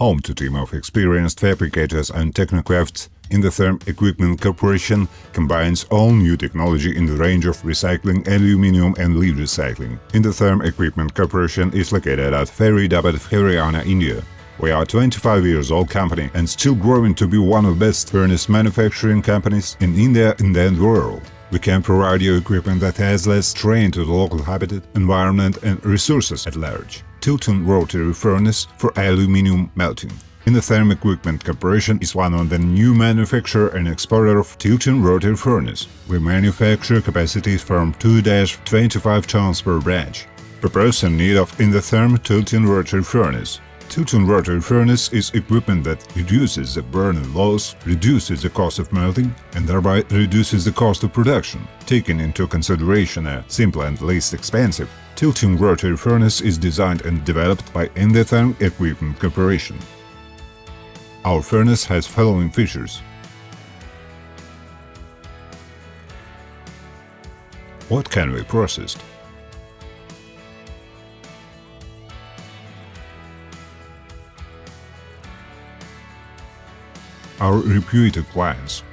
Home to team of experienced fabricators and technocrafts, Indotherm Equipment Corporation combines all new technology in the range of recycling, aluminum and lead recycling. Indotherm Equipment Corporation is located at Faridabad, Haryana, India. We are a 25 years old company and still growing to be one of the best furnace manufacturing companies in India and the world. We can provide you equipment that has less strain to the local habitat, environment and resources at large. Tilting rotary furnace for aluminum melting. Indotherm Equipment Corporation is one of the new manufacturer and exporter of Tilting rotary furnace. We manufacture capacities from 2-25 tons per branch. Purpose and need of Indotherm Tilting rotary furnace. Tilting rotary furnace is equipment that reduces the burning loss, reduces the cost of melting, and thereby reduces the cost of production. Taking into consideration a simple and least expensive, Tilting rotary furnace is designed and developed by Indotherm Equipment Corporation. Our furnace has following features. What can we process? Our reputed clients